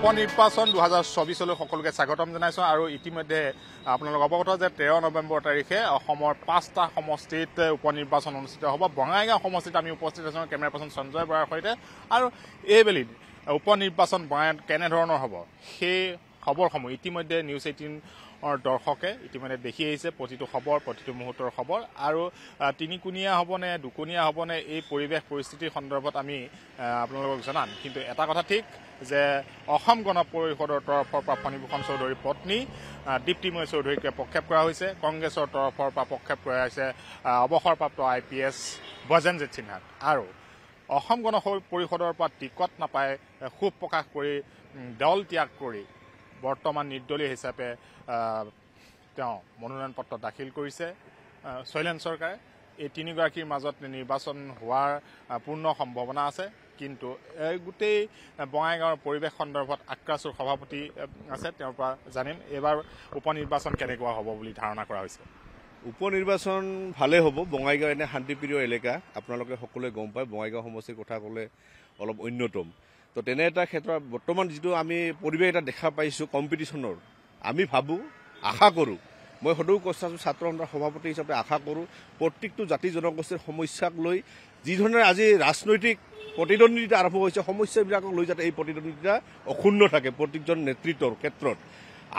উপ নিৰ্বাচন দুহেজাৰ চৌবিছলৈ সকলোকে স্বাগতম জনাইছোঁ আৰু ইতিমধ্যে আপোনালোক অৱগত যে তেৰ নৱেম্বৰ তাৰিখে অসমৰ পাঁচটা সমষ্টিত উপ নিৰ্বাচন অনুষ্ঠিত হ'ব। বঙাইগাঁও সমষ্টিত আমি উপস্থিত আছোঁ কেমেৰা পাৰ্চন সঞ্জয় বৰাৰ সৈতে। আৰু এইবেলি উপ নিৰ্বাচন বঙাইগাঁৱত কেনেধৰণৰ হ'ব? সেই খবৰসমূহ ইতিমধ্যে নিউজ এইটিনৰ দৰ্শকে ইতিমধ্যে দেখি আহিছে প্ৰতিটো খবৰ প্ৰতিটো মুহূৰ্তৰ খবৰ। আৰু তিনিকোণীয়া হ'বনে দুকোণীয়া হ'বনে এই পৰিৱেশ পৰিস্থিতিৰ সন্দৰ্ভত আমি আপোনালোকক জনাম। কিন্তু এটা কথা ঠিক যে অসম গণ পৰিষদৰ তৰফৰ পৰা ফণীভূষণ চৌধুৰীৰ পত্নী দীপ্তিময় চৌধুৰীকে প্ৰক্ষেপ কৰা হৈছে। কংগ্ৰেছৰ তৰফৰ পৰা প্ৰক্ষেপ কৰা হৈছে অৱসৰপ্ৰাপ্ত আই পি এছ বজেনজিৎ সিনহাক। আৰু অসম গণ পৰিষদৰ পৰা টিকট আহ, ক্ষোভ প্ৰকাশ কৰি দল ত্যাগ কৰি বৰ্তমান নিৰ্দলীয় হিচাপে তেওঁ মনোনয়ন পত্ৰ দাখিল কৰিছে। শৈলেন চৰকাৰে এই তিনিগৰাকীৰ মাজত নিৰ্বাচন হোৱাৰ পূৰ্ণ সম্ভাৱনা আছে। কিন্তু এই গোটেই বঙাইগাঁৱৰ পৰিৱেশ সন্দৰ্ভত আক্ৰাচুৰ সভাপতি আছে। তেওঁৰ পৰা জানিম এইবাৰ উপ নিৰ্বাচন কেনেকুৱা হ'ব বুলি ধাৰণা কৰা হৈছে। উপ নিৰ্বাচন ভালে হ'ব। বঙাইগাঁও এনে শান্তিপ্ৰিয় এলেকা। আপোনালোকে সকলোৱে গম পায় বঙাইগাঁও সমষ্টিৰ কথা ক'লে অলপ অন্যতম। তো তেনে এটা ক্ষেত্ৰত বৰ্তমান যিটো আমি পৰিৱেশ এটা দেখা পাইছোঁ কম্পিটিশ্যনৰ আমি ভাবোঁ আশা কৰোঁ মই সদৌ কৈছোঁ ছাত্ৰ সন্থাৰ সভাপতি হিচাপে আশা কৰোঁ প্ৰত্যেকটো জাতি জনগোষ্ঠীৰ সমস্যাক লৈ যিধৰণে আজি ৰাজনৈতিক প্ৰতিদ্বন্দ্বিতা আৰম্ভ হৈছে সমস্যাবিলাকক লৈ যাতে এই প্ৰতিদ্বন্দ্বিতা অক্ষুণ্ণ থাকে প্ৰত্যেকজন নেতৃত্বৰ ক্ষেত্ৰত।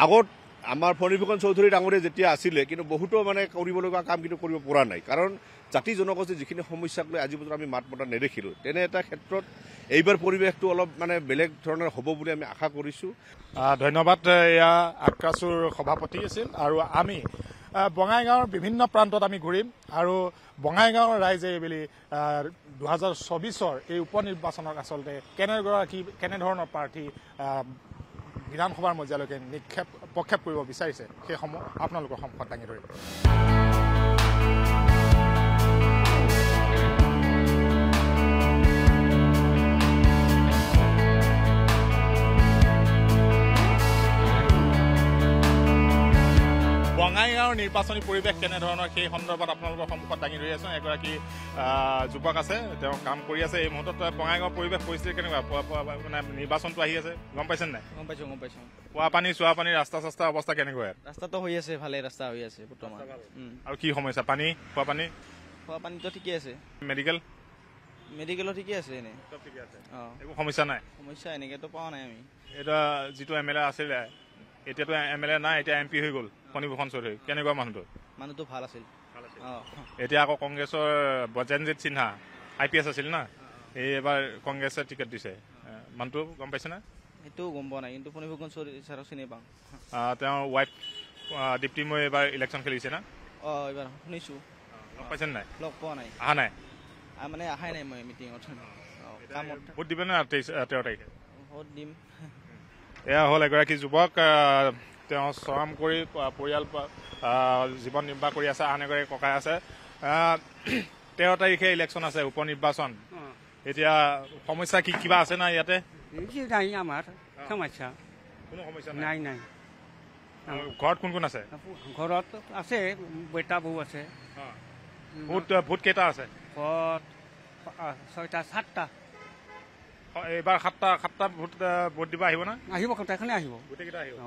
আগত আমাৰ ফণীভূষণ চৌধুৰী ডাঙৰীয়া যেতিয়া আছিলে কিন্তু বহুতো মানে কৰিবলগীয়া কাম কিন্তু কৰিব পৰা নাই। কাৰণ জাতি জনগোষ্ঠীৰ যিখিনি সমস্যাক লৈ আজি পৰ্যন্ত আমি মাত মতা নেদেখিলোঁ তেনে এটা ক্ষেত্ৰত এইবাৰ পৰিৱেশটো অলপ মানে বেলেগ ধৰণৰ হ'ব বুলি আমি আশা কৰিছোঁ। ধন্যবাদ এয়া আক্ৰাচুৰ সভাপতি আছিল আৰু আমি বঙাইগাঁৱৰ বিভিন্ন প্ৰান্তত আমি ঘূৰিম আৰু বঙাইগাঁৱৰ ৰাইজে এইবেলি দুহেজাৰ চৌবিছৰ এই উপ নিৰ্বাচনক আচলতে কেনেগৰাকী কেনেধৰণৰ প্ৰাৰ্থী বিধানসভাৰ মজিয়ালৈকে নিক্ষেপ প্ৰক্ষেপ কৰিব বিচাৰিছে সেইসমূহ আপোনালোকৰ সন্মুখত দাঙি ধৰিম। বঙাইগাঁৱৰ নিৰ্বাচনী পৰিৱেশ কেনেধৰণৰ সেই সন্দৰ্ভত আপোনালোকৰ সন্মুখত দাঙি ধৰি আছো? এগৰাকী যুৱক আছে তেওঁ কাম কৰি আছে। এই মুহূৰ্তত বঙাইগাঁৱৰ পৰিৱেশ পৰিস্থিতি কেনেকুৱা? মানে নিৰ্বাচনটো আহি আছে। গম পাইছে নাই? গম পাইছো গম পাইছো। খোৱা পানী চোৱা পানী ৰাস্তা চাস্তা অৱস্থা কেনেকুৱা? ইয়াত? ৰাস্তাটো হৈ আছে ভালে ৰাস্তা হৈ আছে বৰ্তমান। আৰু কি সমস্যা? পানী খোৱা পানী? খোৱা পানীটো ঠিকে আছে। মেডিকেল? মেডিকেলো ঠিকে আছে এনে একো সমস্যা নাই? সমস্যা এনেকেতো পোৱা নাই আমি। এতিয়া যিটো এম এল এ আছিলে এতিয়াতো এম এল এ নাই এতিয়া এম পি হৈ গ'ল। ফণীভূষণ চৌধুৰী। কেনেকুৱা মানুহটো? মানুহটো ভাল আছিল। এতিয়া আকৌ কংগ্ৰেছৰ Bajenjit Sinha I P S আছিল না? এই এবাৰ কংগ্ৰেছে টিকেট দিছে। মানুহটো গম পাইছে না সেইটো গম পোৱা নাই কিন্তু ফণীভূষণ চৌধুৰী ছাৰক চিনি পাওঁ। তেওঁৰ ৱাইফ দীপ্তিময় এইবাৰ ইলেকশ্যন খেলিছে না? অ এইবাৰ শুনিছো। গম পাইছে নাই? লগ পোৱা নাই। অহা নাই? মানে অহাই নাই মই মিটিঙত ভোট দিবে না তেইছ তেৰ তাৰিখে? ভোট দিম। এয়া হ'ল এগৰাকী যুৱক তেওঁ চৰম কৰি পৰিয়াল জীৱন নিৰ্বাহ কৰি আছে আন এগৰাকী ককাই আছে। তেৰ তাৰিখে ইলেকশ্যন আছে উপ নিৰ্বাচন এতিয়া সমস্যা কি কিবা আছে না ইয়াতে? নাই আমাৰ সমস্যা। কোনো সমস্যা নাই? নাই ঘৰত কোন কোন আছে? ঘৰত আছে বেটা বৌ আছে। ভোট ভোট কেইটা আছে? ঘৰত ছয়টা সাতটা। এইবাৰ সাতটা সাতটা ভোট ভোট দিব আহিব না? আহিব গোটেইখনে আহিব। গোটেইকেইটা আহিব?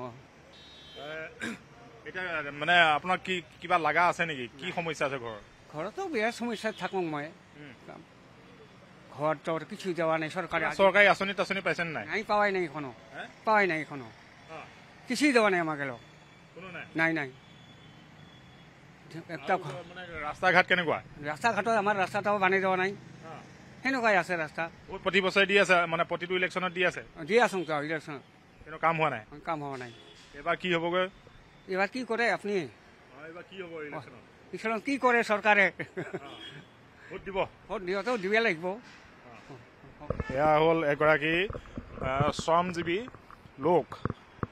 এতিয়া মানে আপোনাৰ কি কিবা লাগা আছে নেকি? কি সমস্যা আছে ঘৰৰ? ঘৰতো বেয়া সমস্যাত থাকোঁ মই। ঘৰত কিছু দেওয়া নাই আগে- চৰকাৰী আঁচনি তাচনি পাইছেনে নাই? নাই পাওয়াই নাই এখনো? পাওয়াই নাই এখনো। কিছুই দেওয়া নাই আমাকে কোনো নাই? নাই ৰাস্তা ঘাট কেনেকুৱা? ৰাস্তা ঘাটত আমাৰ ৰাস্তাটাও বানিয়ে দেওয়া নাই সেনেকুৱাই আছে ৰাস্তা। প্ৰতি বছৰে দি আছে মানে প্ৰতিটো ইলেকশ্যনত দি আছে? দিয়ে আছো তো ইলেকশন কিন্তু কাম হোৱা নাই? কাম হওয়া নাই। এইবাৰ কি হ'বগৈ? কি কৰে আপনি? কি ইলেকশ্যনত? কি কৰে সৰকাৰে ভোট দিব। ভোট দিবই লাগিব। এয়া হ'ল এগৰাকী শ্ৰমজীৱী লোক।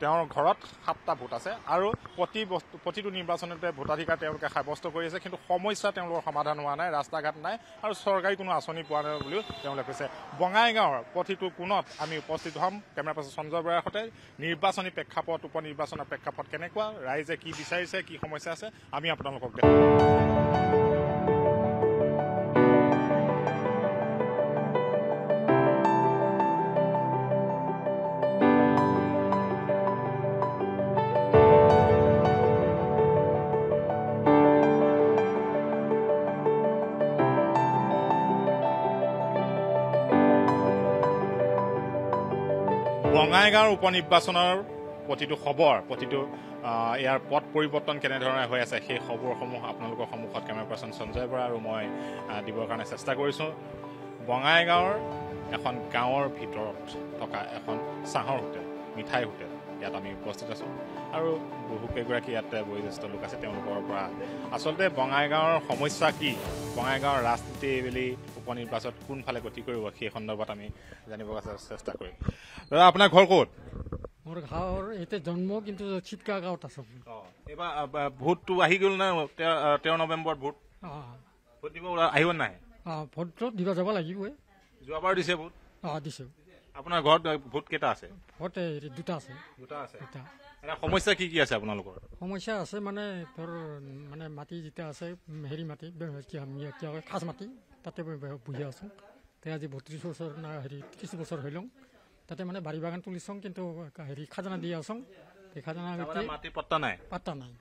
তেওঁৰ ঘৰত সাতটা ভোট আছে আৰু প্ৰতি বস্তু প্ৰতিটো নিৰ্বাচনতে ভোটাধিকাৰ তেওঁলোকে সাব্যস্ত কৰি আছে কিন্তু সমস্যা তেওঁলোকৰ সমাধান হোৱা নাই ৰাস্তা ঘাট নাই আৰু চৰকাৰী কোনো আঁচনি পোৱা নাই বুলিও তেওঁলোকে কৈছে। বঙাইগাঁৱৰ প্ৰতিটো কোণত আমি উপস্থিত হ'ম। কেমেৰা পাৰ্চন সঞ্জয় বৰাৰ সৈতে। নিৰ্বাচনী প্ৰেক্ষাপট উপ নিৰ্বাচনৰ প্ৰেক্ষাপট কেনেকুৱা? ৰাইজে কি বিচাৰিছে কি সমস্যা আছে? আমি আপোনালোকক দেখাম বঙাইগাঁৱৰ উপ নিৰ্বাচনৰ প্ৰতিটো খবৰ প্ৰতিটো ইয়াৰ পথ পৰিৱৰ্তন কেনেধৰণে হৈ আছে সেই খবৰসমূহ আপোনালোকৰ সন্মুখত কেমেৰা পাৰ্চন সঞ্জয় বৰা আৰু মই দিবৰ কাৰণে চেষ্টা কৰিছোঁ। বঙাইগাঁৱৰ এখন গাঁৱৰ ভিতৰত থকা এখন চাহৰ হোটেল মিঠাই হোটেল। ইয়াত আমি উপস্থিত আছোঁ। আৰু বহুকেইগৰাকী ইয়াত বয়োজ্যেষ্ঠ লোক আছে তেওঁলোকৰ পৰা। আচলতে বঙাইগাঁৱৰ সমস্যা কি? বঙাইগাঁৱৰ ৰাজনীতি বুলি উপ নিৰ্বাচনত কোনফালে গতি কৰিব সেই সন্দৰ্ভত আমি জানিব চেষ্টা কৰিম। দাদা আপোনাৰ ঘৰ ক'ত? মোৰ গাঁৱৰ এতিয়া জন্ম কিন্তু চিটকা গাঁৱত আছো। এইবাৰ ভোটটো আহি গ'ল নে? তেৰ নৱেম্বৰত ভোট? ভোট দিব আহিব নাই? ভোটটো দিব যাব লাগিবই। যোৱাবাৰ দিছে ভোট? অঁ দিছোঁ। আপোনাৰ ঘৰত ভোট কেইটা আছে? ভোট হেৰি দুটা আছে। দুটা আছে। দুটা। এটা সমস্যা কি কি আছে আপোনালোকৰ? সমস্যা আছে মানে তোৰ মানে মাটি যেতিয়া আছে হেৰি মাটি কয় খাজ মাটি তাতে বহি আছোঁ। তে আজি বত্ৰিছ বছৰ না হেৰি ত্ৰিছ বছৰ হৈ লওঁ। তাতে মানে বাৰী বাগান তুলিছোঁ কিন্তু হেৰি খাজানা দি আছোঁ। খাজানা মাটি পট্টা নাই? পাত্তা নাই।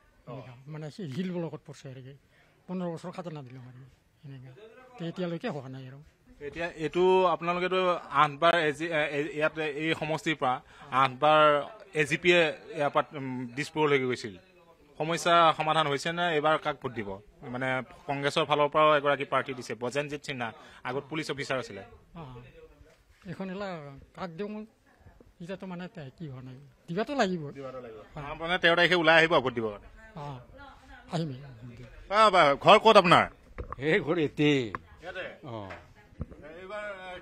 মানে শিল ব্লকত পৰিছে আৰু কি পোন্ধৰ বছৰ খাজানা দিলোঁ আৰু এনেকা। এতিয়ালৈকে হোৱা নাই আৰু। এতিয়া এইটো আপোনালোকেতো আঠবাৰ এজি ইয়াত এই সমষ্টিৰ পৰা আঠবাৰ এ জি পিয়ে ইয়াৰ পৰা দিছপুৰলৈ গৈছিল। সমস্যা সমাধান হৈছে নে? এইবাৰ কাক ভোট দিব? মানে কংগ্ৰেছৰ ফালৰ পৰাও এগৰাকী প্ৰাৰ্থী দিছে। বজেনজিৎ সিনহা আগত পুলিচ অফিচাৰ আছিলে। এইখন এলা কাক দিওঁ এতিয়াতো মানে কি হোৱা নাই? দিবাতো লাগিব। মানে তেৰ তাৰিখে ওলাই আহিব ভোট দিব ঘৰ ক'ত আপোনাৰ? এই ঘৰ এতেই ইয়াতে? অঁ।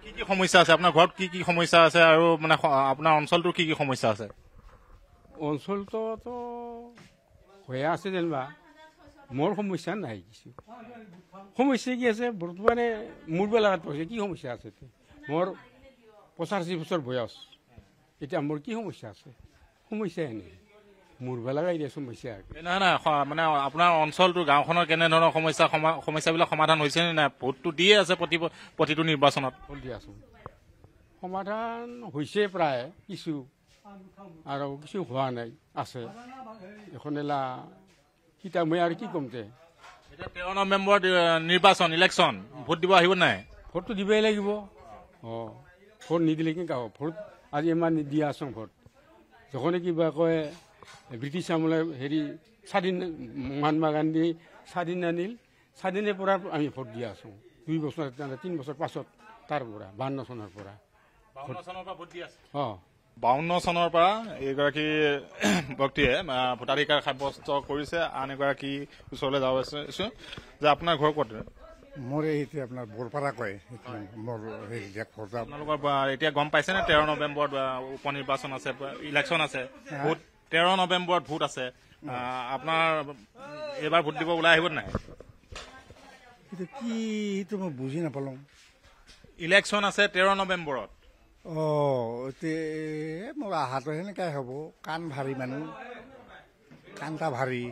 কি কি সমস্যা আছে? আপোনাৰ ঘৰত কি কি সমস্যা আছে আৰু মানে আপোনাৰ অঞ্চলটোৰ কি কি সমস্যা আছে? অঞ্চলটোতো হৈয়ে আছে যেনিবা। মোৰ সমস্যা নাই কিছু। সমস্যা কি আছে? বৰ্তমানে মোৰ বেলাত হৈছে কি সমস্যা আছে? মোৰ পঁচাশী বছৰ বয়স। এতিয়া মোৰ কি সমস্যা আছে? সমস্যাই নাই। মোৰ বেলাগাই দিয়া সমস্যা। এই নহয় নহয় স- মানে আপোনাৰ অঞ্চলটো গাঁওখনৰ কেনেধৰণৰ সমস্যা সমা- সমস্যাবিলাক সমাধান হৈছে নে নাই? ভোটটো দিয়ে আছে প্ৰতি প্ৰতিটো নিৰ্বাচনত। দিয়াচোন। সমাধান হৈছে প্ৰায় কিছু। আৰু কিছু হোৱা নাই আছে। এখন এলা সিতা মই আৰু কি ক'ম তে? এতিয়া তেৰ নৱেম্বৰত আহ, নিৰ্বাচন ইলেকশ্যন। ভোট দিব আহিব নাই? ভোটটো দিবই লাগিব। অঁ ভোট নিদিলে কি গাব ভোট আজি ইমান দি আছোঁ ভোট। যখনে কিবা কয় ব্ৰিটিছ আমলে হেৰি স্বাধীন মহাত্মা গান্ধী স্বাধীন আনিল স্বাধীনে পৰা আমি ভোট দি আছোঁ দুই বছৰ তিনি বছৰ পাছত তাৰ পৰা বাৱন্ন চনৰ পৰা বাৱন্ন চনৰ পৰা ভোট দি আছে অঁ বাৱন্ন চনৰ পৰা এইগৰাকী ব্যক্তিয়ে ভোটাধিকাৰ সাব্যস্ত কৰিছে আন এগৰাকী ওচৰলৈ যাব বিচাৰিছোঁ যে আপোনাৰ ঘৰ ক'ত মোৰ এই আপোনাৰ বৰপাৰা কয় মোৰ আপোনালোকৰ এতিয়া গম পাইছে নে তেৰ নৱেম্বৰত উপ নিৰ্বাচন আছে ইলেকশ্যন আছে ভোট তেৰ নৱেম্বৰত ভোট আছে। আপোনাৰ এইবাৰ ভোট দিব ওলাই আহিব নাই? এইটো কি সেইটো মই বুজি নাপালোঁ। ইলেকশ্যন আছে তেৰ নৱেম্বৰত। অঁ এতিয়া মোৰ আহাটো সেনেকাই হ'ব। কাণ ভাৰী মানুহ। কাণটা ভাৰী।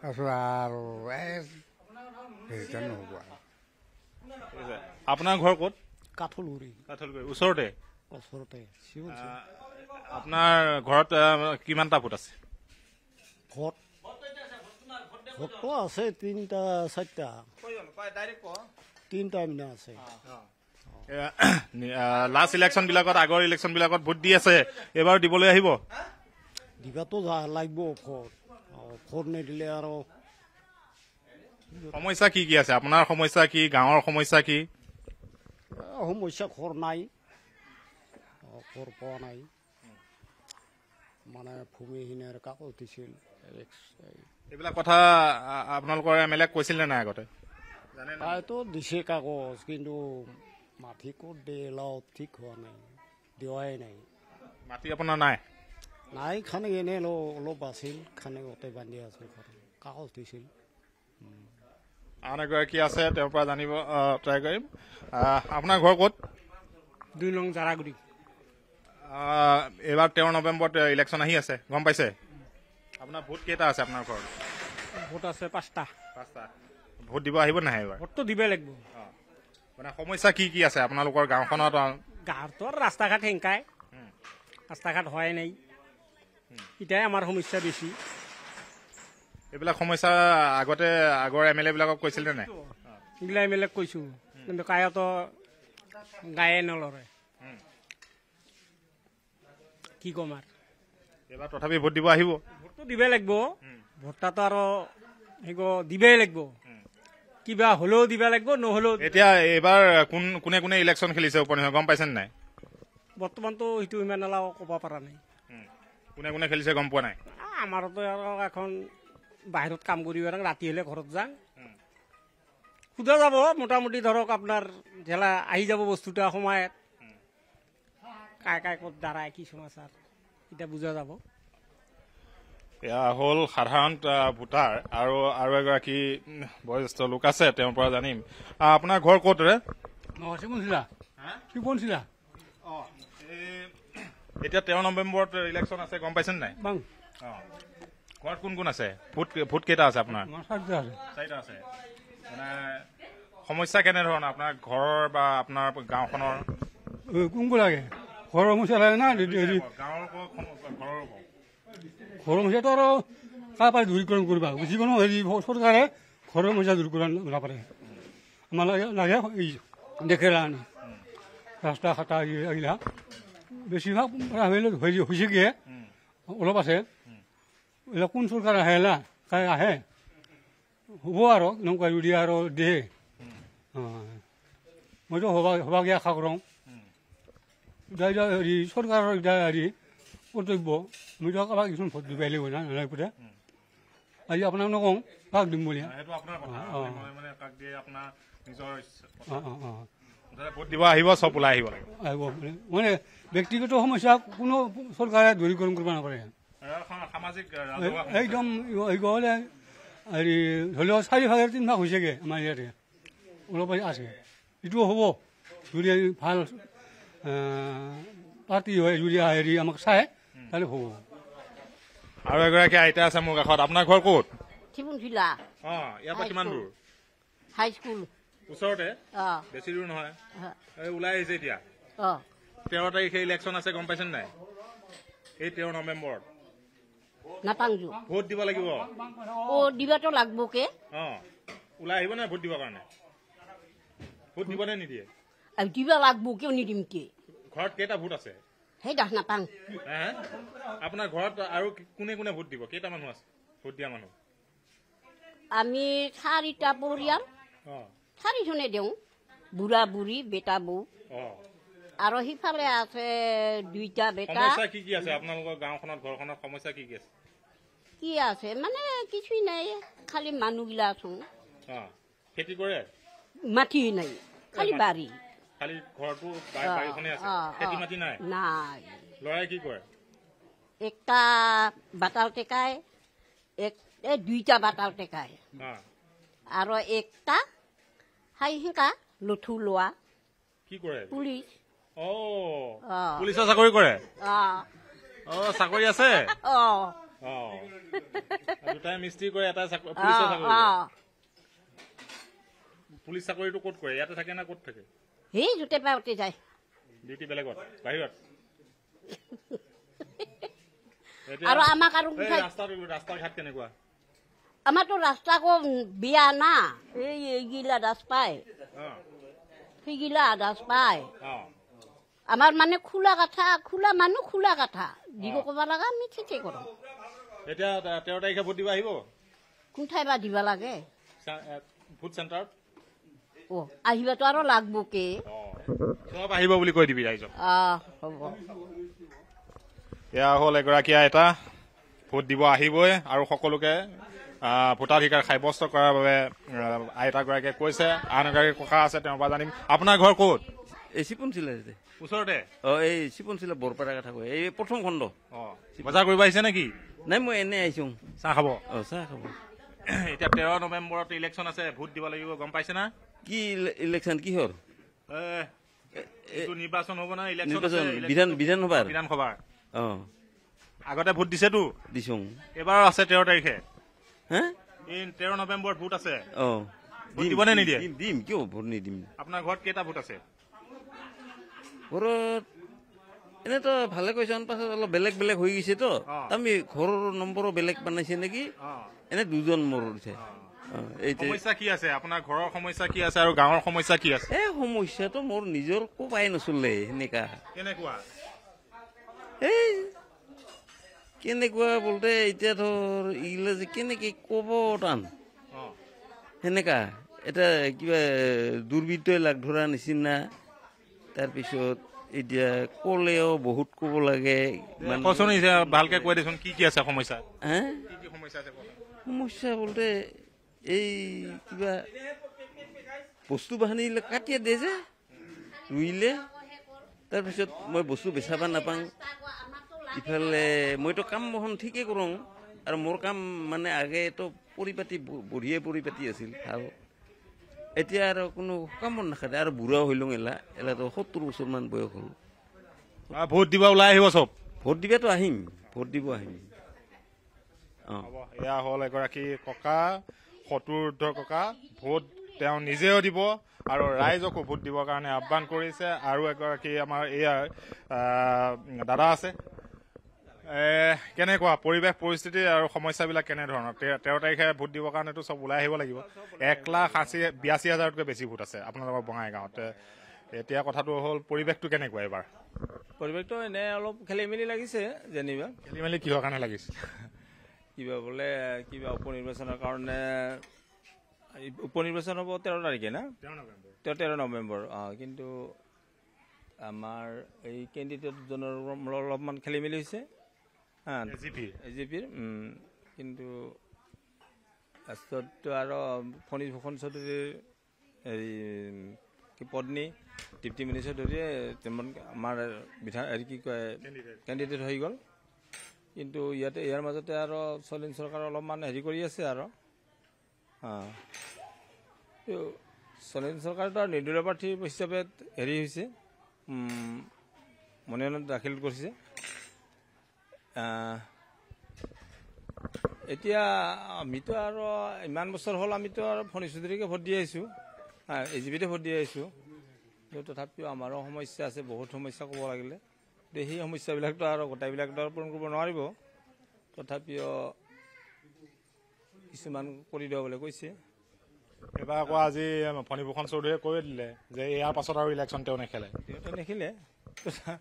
তাৰপিছত আৰু নহ'ব আৰু। আপোনাৰ ঘৰ ক'ত? কাঠলগুৰি। কাঠলগুৰি ওচৰতে? ওচৰতে আপোনাৰ ঘৰত কিমানটা ভোট আছে? ভোট? ভোটটো আছে তিনিটা চাৰিটা। তিনিটা মিনা আছে। লাষ্ট ইলেকশ্যন বিলাকত আগৰ ইলেকশ্যন বিলাকত ভোট দি আছে। এইবাৰ দিবলৈ আহিব? দিবাতো যা- লাগিব ভোট। ভোট নিদিলে আৰু সমস্যা কি কি আছে? আপোনাৰ সমস্যা কি? গাঁৱৰ সমস্যা কি? সমস্যা ঘৰ নাই। ঘৰ পোৱা নাই। মানে ভূমিহীনৰ দিছিল এক্স- এই- এইবিলাক কথা আপোনালোকৰ এম এল এক কৈছিল নে নাই আগতে? তাইতো দিছে কাগজ কিন্তু মাটি ক'ত দিয়ে লাও ঠিক হোৱা নাই দিয়াই নাই। মাটি আপোনাৰ নাই? নাই খানে এনে ল- অলপ আছিল খানে গোটেই বান্ধি আছে কাগজ দিছিল আন এগৰাকী আছে তেওঁৰ পৰা জানিব ট্ৰাই কৰিম। আপোনাৰ ঘৰ ক'ত? দুই নং জাৰাগুৰি। এইবাৰ তেৰ নৱেম্বৰত ইলেকশ্যন আহি আছে। গম পাইছে? আপোনাৰ ভোট কেইটা আছে আপোনাৰ ঘৰত? ভোট আছে পাঁচটা। পাঁচটা। ভোট দিব আহিব নাই এইবাৰ? ভোটটো দিবই লাগিব। মানে সমস্যা কি কি আছে আপোনালোকৰ গাঁওখনত? গাঁৱতো ৰাস্তা ঘাট হেংকাই ৰাস্তা ঘাট হোৱাই নাই। এতিয়াই আমাৰ সমস্যা বেছি। এইবিলাক সমস্যা আগতে আগৰ এম এল এ বিলাকক কৈছিল নে নাই? এইগিলা এম এল এক কৈছোঁ। কিন্তু কায়তো গায়ে নলৰে। কি ক'ম আৰু? এইবাৰ তথাপি ভোট দিব আহিব। ভোটটো দিবই লাগিব। ভোটটাতো আৰু সেই দিবই লাগিব। কিবা হ'লেও দিব লাগিব নহ'লেও এতিয়া এইবাৰ কোন কোনে কোনে ইলেকশ্যন খেলিছে উপনিষদ গম পাইছে নাই? বৰ্তমানতো সেইটো ইমান এলাও ক'ব পৰা নাই। কোনে কোনে খেলিছে গম পোৱা নাই? আমাৰতো আৰু এখন বাহিৰত কাম কৰিব ৰাতি হ'লে ঘৰত যাওঁ সোধা যাব মোটামুটি ধৰক আপোনাৰ জেলা আহি যাব বস্তুটা সময়ত। কাই কাই ক'ত দাঁড়ায় কি সমাচাৰ? এতিয়া বুজা যাব। এয়া হ'ল সাধাৰণ ভোটাৰ আৰু আৰু এগৰাকী বয়োজ্যেষ্ঠ লোক আছে তেওঁৰ পৰা জানিম। আহ, আপোনাৰ ঘৰ ক'ত শিপনশিলা শিপনশিলা এতিয়া তেৰ নৱেম্বৰত ইলেকশ্যন আছে গম পাইছে নে নাই? বাং। ঘৰত কোন কোন আছে? ভোট ভোট কেইটা আছে আপোনাৰ? চাৰিটা আছে। মানে সমস্যা কেনেধৰণৰ? আপোনাৰ ঘৰৰ বা আপোনাৰ গাঁওখনৰ? এ, কোনকো লাগে? ঘৰৰ সমস্যা লাগে না ঘৰৰ সমস্যাটো আৰু কাৰ পৰা দূৰীকৰণ কৰিবা। যিকোনো হেৰি চৰকাৰে ঘৰৰ সমস্যা দূৰ কৰিব নাপাৰে আমাৰ লাগে এই দেখেৰা আনি। ৰাস্তা খাটা এই- এইগিলা বেছিভাগ হেৰি হৈছেগে অলপ আছে। এইবিলাক কোন চৰকাৰ আহে না? কাই আহে। হ'ব আৰু এনেকুৱা যদি আৰু অঁ। মইতো হ'বাকে আশা কৰোঁ। এতিয়া এতিয়া হেৰি চৰকাৰৰ এতিয়া হেৰি কৰ্তব্য মইতো কাৰোবাক কিছুমান ভোট দিবাই লাগিব না নালাগে আজি আপোনাক নকওঁ কাক দিম বুলি অঁ। মই মানে দিব আহিব ব্যক্তিগত সমস্যা কোনো চৰকাৰে দূৰীকৰণ কৰিব নাপাৰে একদম হেৰি হ'লে হেৰি ধৰি লওক চাৰি ভাগেৰ তিনি ভাগ হৈছেগৈ আমাৰ ইয়াতে অলপ আছে এইটোও হ'ব যদি ভাল পাৰ্টি হয় যদি হেৰি আমাক চায় তাহলে হ'ব আৰু এগৰাকী আইতা আছে মোৰ কাষত। আপোনাৰ ঘৰ ক'ত? অ ইয়াৰ পৰা কিমান দূৰ? হাইস্কুল। ওচৰতে? অঁ। বেছি দূৰ নহয়। ওলাই আহিছে এতিয়া। অঁ। তেৰ তাৰিখে ইলেকশ্যন আছে গম পাইছে নাই? এই তেৰ নৱেম্বৰত। নাপাংজো ভোট দিব লাগিব। অ' দিবাতো লাগব কে অ। ওলাই আহিব নাই ভোট দিবৰ কাৰণে? ভোট দিব নে নিদিয়ে? আৰু দিবা লাগব কিয় নিদিম কে? ঘৰত কেইটা ভোট আছে? সেই দাস নাপাং? আপোনাৰ ঘৰত আৰু কোনে কোনে ভোট দিব? কেইটা মানুহ আছে? ভোট দিয়া মানুহ? আমি চাৰিটা পৰিয়াল। চাৰিজনে দিওঁ। বুঢ়া বুঢ়ী বেটা বৌ। আৰু সিফালে আছে দুইটা বেটা। কি কি আছে? আপোনালোকৰ গাঁওখনত ঘৰখনত সমস্যা কি কি আছে? কি আছে? মানে কিছুই নাই। খালি মানুহগিলা আছো। খেতি কৰে? মাটি নাই। খালি বাৰী। খালি ঘৰটো বাৰীখনে আছে। খেতি। মাটি নাই? নাই। ল'ৰাই কি কৰে? একটা বাটাল টেকায় এক এই দুইটা বাটাল টেকায়। অ। আৰু একটা হাই শিকা লঠু লোৱা। কি কৰে? পুলিচ। পুলিচৰ চাকৰি কৰে? অ। চাকৰি আছে? অ। দুটাই মিস্ত্ৰী কৰে অ পুলিচৰ চাকৰি পুলিচ চাকৰিটো ক'ত কৰে? ইয়াতে থাকে না ক'ত থাকে? সেই য'তে পাওঁতে যায় ডিউটি বেলেগত বাহিৰত আৰু আমাক আৰু এই উঠাই ৰাস্তাটো ৰাস্তা ঘাট কেনেকুৱা আমাৰতো ৰাস্তা আকৌ বিয়া না এই এইগিলা দাস পায় সেইগিলা দাস পায় আমাৰ মানে খোলা কথা খোলা মানুহ খোলা কথা দিব ক'ব লগা আমি ঠিকেই কৰোঁ এতিয়া তেৰ তাৰিখে ভোট দিব আহিব কোন ঠাই বা দিব লাগে ভোট চেণ্টাৰত অ আহিবাতো আৰু লাগব কে অ। চব আহিব বুলি কৈ দিবি ৰাইজক। আহ হ'ব। এয়া হ'ল এগৰাকী আইতা ভোট দিব আহিবই আৰু সকলোকে ভোটাধিকাৰ সাব্যস্ত কৰাৰ বাবে আইতাগৰাকীয়ে কৈছে আন এগৰাকী ককা আছে তেওঁৰ পৰা জানিম। আপোনাৰ ঘৰ ক'ত? এই চিপনচিলা ওচৰতে? অঁ এই চিপনচিলা বৰপাৰা কথা কয়। এই প্ৰথম খণ্ড। অ বজাৰ কৰিব আহিছে নেকি? নাই মই এনেই আহিছোঁ। চাহ খাব? অঁ চাহ খাব। এতিয়া তেৰ নৱেম্বৰত ইলেকশ্যন আছে ভোট দিব লাগিব গম পাইছে না? কি ইলে- ইলেকশ্যন কিহৰ? এ, এইটো নিৰ্বাচন হ'ব না ইলেকশ্যন আছে, নিৰ্বাচন ইলেকশ্যন- বিধান বিধানসভাৰ বিধানসভাৰ। অঁ। আগতে ভোট দিছেতো। দিছোঁ। এইবাৰ আছে তেৰ তাৰিখে। হে? এই তেৰ নৱেম্বৰত ভোট আছে। অঁ। ভোট দিবনে নিদিয়ে? দিম দিম কিয় ভোট নিদিম? আপোনাৰ ঘৰত কেইটা ভোট আছে? ঘৰত এনেতো ভালে কৈছে পাছত অলপ বেলেগ বেলেগ হৈ গৈছেতো। আমি ঘৰৰ নম্বৰো বেলেগ বনাইছে নেকি? এনে দুজন মোৰ সমস্যা কি আছে? আপোনাৰ ঘৰৰ সমস্যা কি আছে আৰু গাঁৱৰ সমস্যা কি আছে? এই সমস্যাটো মোৰ নিজৰ কোবাই নচলে সেনেকা। কেনেকুৱা? এই কেনেকুৱা বোলতে এতিয়া ধৰ এইগিলা যে কেনেকে ক'ব টান? সেনেকা এটা কিবা দুৰ্বৃত্তই লাগ ধৰা নিচিনা। তাৰপিছত এতিয়া ক'লেও বহুত ক'ব লাগে ভালকে কৈ দেচোন কি কি আছে সমস্যা? হে? সমস্যা? সমস্যা বোলতে এই কিবা বস্তু বাহানিবিলাক কাটিয়ে দিয়ে যে। ৰুইলে। তাৰপিছত মই বস্তু বেচাব নাপাওঁ। ইফালে মইতো কাম বহন ঠিকেই কৰোঁ আৰু মোৰ কাম মানে আগেতো পৰিপাতি ব- বঢ়িয়া পৰিপাতি আছিল ভাল। এতিয়া আৰু কোনো কাম বন নাখাতে। আৰু বুঢ়াও হৈ লওঁ এলা। এলাতো সত্তৰ বছৰমান বয়স হ'ল। ভোট দিব ওলাই আহিব চব? ভোট দিবাতো আহিম। ভোট দিব আহিম। অঁ। এয়া হ'ল এগৰাকী ককা। শত্ৰুদ্ধ ককা ভোট তেওঁ নিজেও দিব আৰু ৰাইজকো ভোট দিবৰ কাৰণে আহ্বান কৰিছে আৰু এগৰাকী আমাৰ এয়া দাদা আছে। কেনেকুৱা পৰিৱেশ পৰিস্থিতি আৰু সমস্যাবিলাক কেনেধৰণৰ? তেৰ তাৰিখে ভোট দিবৰ কাৰণেতো চব ওলাই আহিব লাগিব। এক লাখ আশী বিৰাশী হাজাৰতকৈ বেছি ভোট আছে আপোনালোকৰ বঙাইগাঁৱত এতিয়া কথাটো হ'ল পৰিৱেশটো কেনেকুৱা এইবাৰ? পৰিৱেশটো এনে অলপ খেলি মেলি লাগিছে যেনিবা। খেলি মেলি কিহৰ কাৰণে লাগিছে? কিবা বোলে কিবা উপ নিৰ্বাচনৰ কাৰণে উপ নিৰ্বাচন হ'ব তেৰ তাৰিখে না? তেৰ তেৰ নৱেম্বৰ অঁ কিন্তু আমাৰ এই কেণ্ডিডেটজনৰ অলপমান খেলি মেলি হৈছে। হা AGP? এ জি পিৰ কিন্তু লাষ্টততো আৰু ফণী ভূষণ চৌধুৰীৰ হেৰি কি পত্নী দীপ্তিমণি চৌধুৰীয়ে তেমন আমাৰ বিধান হেৰি কি কয় কেণ্ডিডেট হৈ গ'ল। কিন্তু ইয়াতে ইয়াৰ মাজতে আৰু চলিন চৰকাৰ অলপমান হেৰি কৰি আছে আৰু। চলিন চৰকাৰতো আৰু নিৰ্দলীয় প্ৰাৰ্থী হিচাপে হেৰি হৈছে মনোনয়ন দাখিল কৰিছে। এতিয়া আমিতো আৰু ইমান বছৰ হ'ল আমিতো আৰু ফণী চৌধুৰীকে ভোট দি আহিছোঁ এ জি পিতে ভোট দি আহিছোঁ। তথাপিও আমাৰো সমস্যা আছে বহুত সমস্যা ক'ব লাগিলে। কিন্তু সেই সমস্যাবিলাকতো আৰু গোটেইবিলাকতো আৰু পূৰণ কৰিব নোৱাৰিব। তথাপিও কিছুমান কৰি দিব বুলি কৈছে। এইবাৰ আকৌ আজি ফণীভূষণ চৌধুৰীয়ে কৈ দিলে যে ইয়াৰ পাছত আৰু ইলেকশ্যন তেওঁ নেখেলে। তেওঁতো নেখিলে। তথা-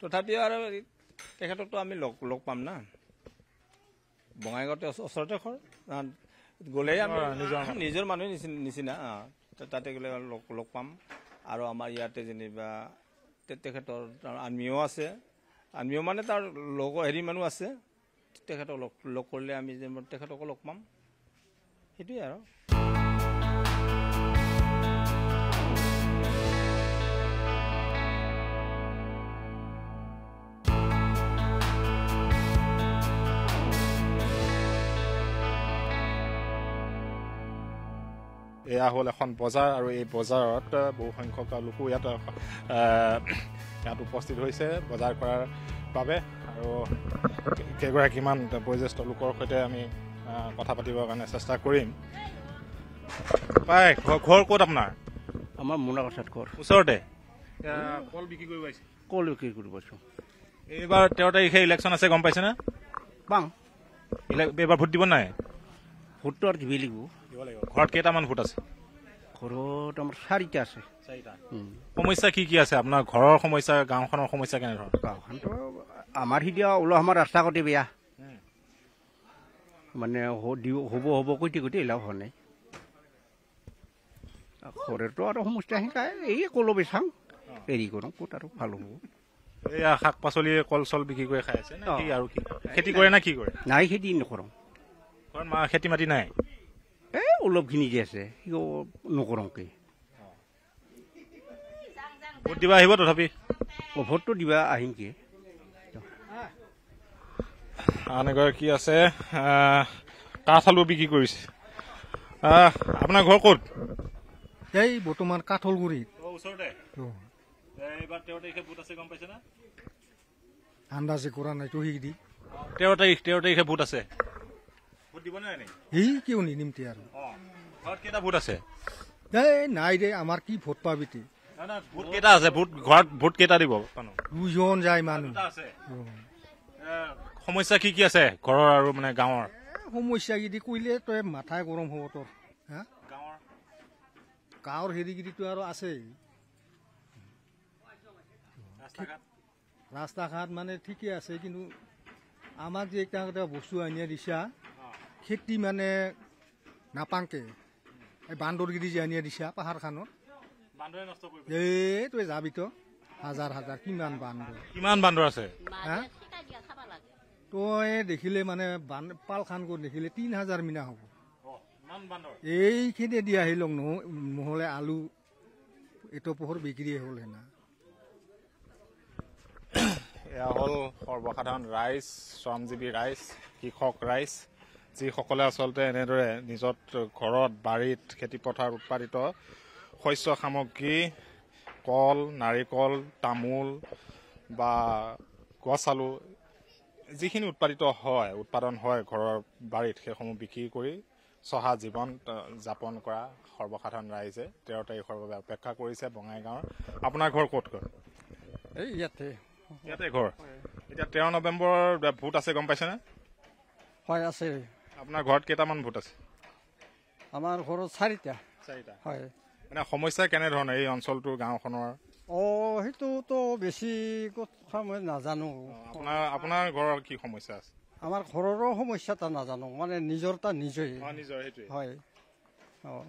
তথাপিও আৰু তেখেতকতো আমি লগ লগ পাম না। বঙাইগাঁৱতে ওচ- ওচৰতে ঘৰ। গ'লেই আমি নিজৰ মানুহ। নিজৰ মানুহ নিচিনা তাতে গ'লে লগ লগ পাম। আৰু আমাৰ ইয়াতে যেনিবা তেখেতৰ তাৰ আৰ্মিও আছে। আৰ্মিও মানে তাৰ লগ হেৰি মানুহ আছে। তেখেতক লগ লগ কৰিলে আমি যেনিবা তেখেতকো লগ পাম। সেইটোৱে আৰু। এয়া হ'ল এখন বজাৰ আৰু এই বজাৰত আহ, বহু সংখ্যক লোকো ইয়াত ইয়াত উপস্থিত হৈছে বজাৰ কৰাৰ বাবে। আৰু কেইগৰাকীমান বয়োজ্যেষ্ঠ লোকৰ সৈতে আমি কথা পাতিবৰ কাৰণে চেষ্টা কৰিম। পাই ঘৰ- ঘৰ ক'ত আপোনাৰ? আমাৰ মোনাকাছাত ঘৰ। ওচৰতে? কল বিক্ৰী কৰিব আহিছে। কল বিক্ৰী কৰিব আছো এইবাৰ তেৰ তাৰিখে ইলেকশ্যন আছে গম পাইছেনে? পাওঁ এইবাৰ ভোট দিব নাই? ভোটটো আৰু দিবই লাগিব। লাগিব। ঘৰত কেইটামান ভোট আছে? ঘৰত আমাৰ চাৰিটা আছে। সমস্যা কি কি আছে? আপোনাৰ ঘৰৰ সমস্যা গাঁওখনৰ সমস্যা কেনেধৰণৰ? গাঁওখনতো আমাৰ সিদিয়া ওলোৱা আমাৰ ৰাস্তা কাটি বেয়া। মানে হ'ব হ'ব কৈতে কৈতে এলাও হোৱা নাই। ঘৰেতো আৰু সমস্যা শিকাই এই কলো বেচাং হেৰি কৰোঁ ক'ত আৰু ভাল হ'ব। এয়া শাক পাচলি কল চল বিক্ৰী কৰি খাই আছে। কি আৰু কি? খেতি কৰে নে কি কৰে? নাই খেতি নকৰোঁ। খেতি মাটি নাই? অলপখিনি যে আছে সিও নকৰোঁকে। ভোট দিবা আহিব তথাপি? ভোটটো দিবা আহিম কি আন এগৰাকী আছে কাঠ আলু বিক্ৰী কৰিছে। আপোনাৰ ঘৰ ক'ত? এই বৰ্তমান কাঠলগুৰিত আন্দাজে কৰা নাই তো সেইদি তেৰ তাৰিখ তেৰ তাৰিখে ভোট আছে। ভোট দিব নাই? নেকি সেই কিয় নিনিমতে আৰু? ঘৰত কেইটা ভোট আছে? এই নাই দে আমাৰ কি ভোট পাবি তে? নাই, নাই, ভোট কেইটা আছে ভোট ঘৰত ভোট কেইটা দিব? মানুহ দুজন যায় মানুহ। আছে? সমস্যা কি কি আছে ঘৰৰ আৰু মানে গাঁৱৰ? সমস্যা গিদি কৰিলে তই মাথাই গৰম হ'ব তোৰ হা? গাঁৱৰ? হেৰিগিৰিটো আৰু আছেই ৰাস্তা ঘাট মানে ঠিকে আছে কিন্তু আমাক যে এটা এটা বস্তু আনিয়া দিছা খেতি মানে নাপাংকে। এই বান্দৰগিৰি যে আনিয়া দিছা পাহাৰখনত। এই তই যাবি তো। হাজাৰ হাজাৰ কিমান বান্দৰ। কিমান বান্দৰ আছে? হা? তই দেখিলে মানে বান পালখান কৰি দেখিলে তিন হাজাৰ মিনা হ'ব। এইখিনি দি আহিলক নহ- নহ'লে আলু এইটো পোহৰ বিক্ৰী হ'ল হেনা। এয়া হ'ল সৰ্বসাধাৰণ ৰাইজ শ্ৰমজীৱী ৰাইজ কৃষক ৰাইজ। যিসকলে আচলতে এনেদৰে নিজৰ ঘৰত বাৰীত খেতিপথাৰত উৎপাদিত শস্য সামগ্ৰী কল নাৰিকল তামোল বা গছ আলু যিখিনি উৎপাদিত হয় উৎপাদন হয় ঘৰৰ বাৰীত সেইসমূহ বিক্ৰী কৰি চহা জীৱন যাপন কৰা সৰ্বসাধাৰণ ৰাইজে তেৰ তাৰিখৰ বাবে অপেক্ষা কৰিছে বঙাইগাঁৱৰ। আপোনাৰ ঘৰ ক'ত ঘৰ? এই ইয়াতে। ইয়াতে ঘৰ? এতিয়া তেৰ নৱেম্বৰৰ ভোট আছে গম পাইছেনে? হয় আছে। আপোনাৰ ঘৰত কেইটামান ভোট আছে? আমাৰ ঘৰত চাৰিটা। চাৰিটা। হয়। মানে সমস্যা কেনেধৰণৰ এই অঞ্চলটোৰ গাঁওখনৰ? অঁ সেইটোতো বেছি কথা মই নাজানো। আপোনাৰ আপোনাৰ ঘৰৰ কি সমস্যা আছে? আমাৰ ঘৰৰো সমস্যা এটা নাজানো। মানে নিজেই নিজৰ সেইটোৱে হয়। অঁ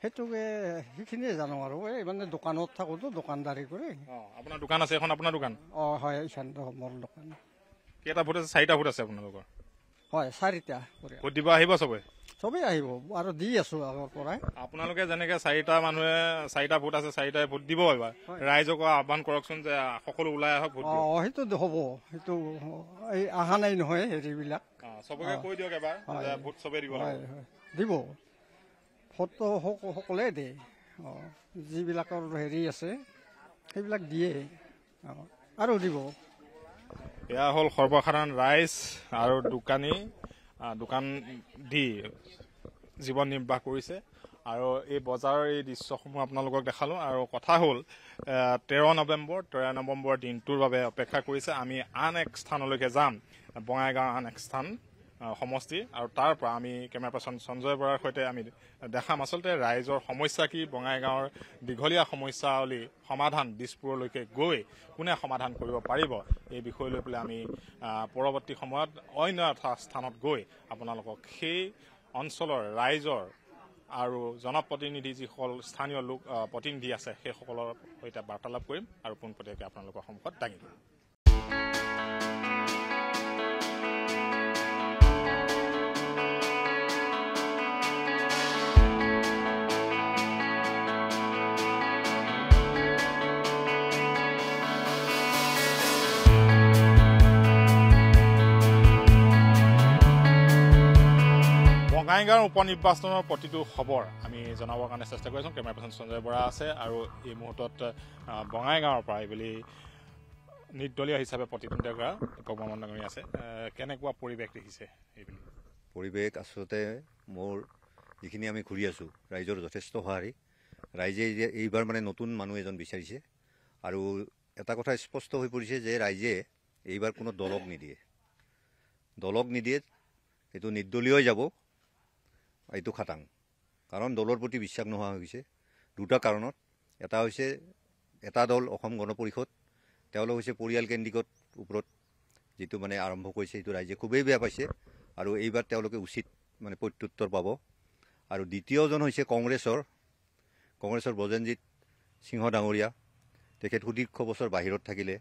সেইটোকে সেইখিনিয়ে জানো আৰু। এই মানে দোকানত থাকোঁতো দোকানদাৰী কৰি। আপোনাৰ দোকান আছে এখন আপোনাৰ দোকান? অঁ হয় মোৰ দোকান। কেইটা ভোট আছে? চাৰিটা ভোট আছে আপোনালোকৰ? হয় চাৰিটা ভোট দিব আহিব চবে? চবেই আহিব আৰু দি আছোঁ আগৰ পৰাই। আপোনালোকে যেনেকে চাৰিটা মানুহে চাৰিটা ভোট আছে চাৰিটাই ভোট দিব এবাৰ ৰাইজক আহ্বান কৰকচোন যে সকলো ওলাই আহক ভোট। অঁ সেইটো হ'ব সেইটো এই অহা নাই নহয় হেৰিবিলাক। চবকে কৈ দিয়ক এবাৰ ভোট চবে দিব দিব। ভোটটো সক- সকলোৱে দিয়ে অঁ যিবিলাকৰ হেৰি আছে সেইবিলাক দিয়ে অঁ আৰু দিব। এয়া হ'ল সৰ্বসাধাৰণ ৰাইজ আৰু দোকানী দোকান দি জীৱন নিৰ্বাহ কৰিছে। আৰু এই বজাৰৰ এই দৃশ্যসমূহ আপোনালোকক দেখালোঁ। আৰু কথা হ'ল তেৰ নৱেম্বৰ তেৰ নৱেম্বৰ দিনটোৰ বাবে অপেক্ষা কৰিছে। আমি আন এক স্থানলৈকে যাম বঙাইগাঁও আন এক স্থান। সমষ্টি আৰু তাৰ পৰা আমি কেমেৰা পাৰ্চন সঞ্জয় বৰাৰ সৈতে আমি দেখাম। আচলতে ৰাইজৰ সমস্যা কি? বঙাইগাঁৱৰ দীঘলীয়া সমস্যাৱলী সমাধান দিছপুৰলৈকে গৈ কোনে সমাধান কৰিব পাৰিব? এই বিষয় লৈ পেলাই আমি পৰৱৰ্তী সময়ত অন্য এটা স্থানত গৈ আপোনালোকক সেই অঞ্চলৰ ৰাইজৰ আৰু জনপ্ৰতিনিধি যিসকল স্থানীয় লোক প্ৰতিনিধি আছে সেইসকলৰ সৈতে বাৰ্তালাপ কৰিম আৰু পোনপটীয়াকৈ আপোনালোকৰ সন্মুখত দাঙি ধৰিম। বঙাইগাঁৱৰ উপ নিৰ্বাচনৰ প্ৰতিটো খবৰ আমি জনাবৰ কাৰণে চেষ্টা কৰিছোঁ কেমেৰা পাৰ্চন সঞ্জয় বৰা আছে আৰু এই মুহূৰ্তত বঙাইগাঁৱৰ পৰা এইবুলি নিৰ্দলীয় হিচাপে প্ৰতিদ্বন্দ্বিতা কৰা বৰ্মন ডাঙৰীয়া আছে। কেনেকুৱা পৰিৱেশ দেখিছে এইবুলি? পৰিৱেশ আচলতে মোৰ যিখিনি আমি ঘূৰি আছোঁ ৰাইজৰ যথেষ্ট সঁহাৰি। ৰাইজে এইবাৰ মানে নতুন মানুহ এজন বিচাৰিছে। আৰু এটা কথা স্পষ্ট হৈ পৰিছে যে ৰাইজে এইবাৰ কোনো দলক নিদিয়ে। দলক নিদিয়ে এইটো নিৰ্দলীয়ই যাব। এইটো খাটাং। কাৰণ দলৰ প্ৰতি বিশ্বাস নোহোৱা হৈ গৈছে। দুটা কাৰণত। এটা হৈছে এটা দল অসম গণ পৰিষদ তেওঁলোক হৈছে পৰিয়াল কেন্দ্ৰিকত ওপৰত যিটো মানে আৰম্ভ কৰিছে সেইটো ৰাইজে খুবেই বেয়া পাইছে আৰু এইবাৰ তেওঁলোকে উচিত মানে প্ৰত্যুত্তৰ পাব। আৰু দ্বিতীয়জন হৈছে কংগ্ৰেছৰ কংগ্ৰেছৰ ব্ৰজেনজিৎ সিংহ ডাঙৰীয়া। তেখেত সুদীৰ্ঘ বছৰ বাহিৰত থাকিলে।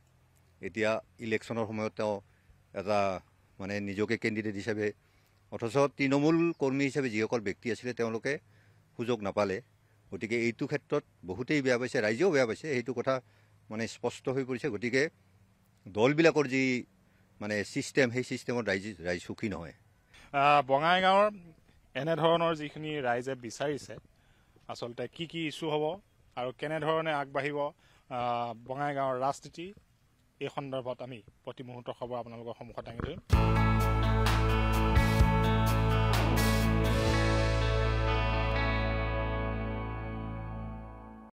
এতিয়া ইলেকশ্যনৰ সময়ত তেওঁ এটা মানে নিজকে কেণ্ডিডেট হিচাপে অথচ তৃণমূল কৰ্মী হিচাপে যিসকল ব্যক্তি আছিলে তেওঁলোকে সুযোগ নাপালে। গতিকে এইটো ক্ষেত্ৰত বহুতেই বেয়া পাইছে ৰাইজেও বেয়া পাইছে সেইটো কথা মানে স্পষ্ট হৈ পৰিছে। গতিকে দলবিলাকৰ যি মানে ছিষ্টেম সেই ছিষ্টেমত ৰাইজ ৰাইজ সুখী নহয়। বঙাইগাঁৱৰ এনেধৰণৰ যিখিনি ৰাইজে বিচাৰিছে আচলতে কি কি ইছ্যু হ'ব আৰু কেনেধৰণে আগবাঢ়িব বঙাইগাঁৱৰ ৰাজনীতি এই সন্দৰ্ভত আমি প্ৰতি মুহূৰ্তৰ খবৰ আপোনালোকৰ সন্মুখত দাঙি ধৰিম।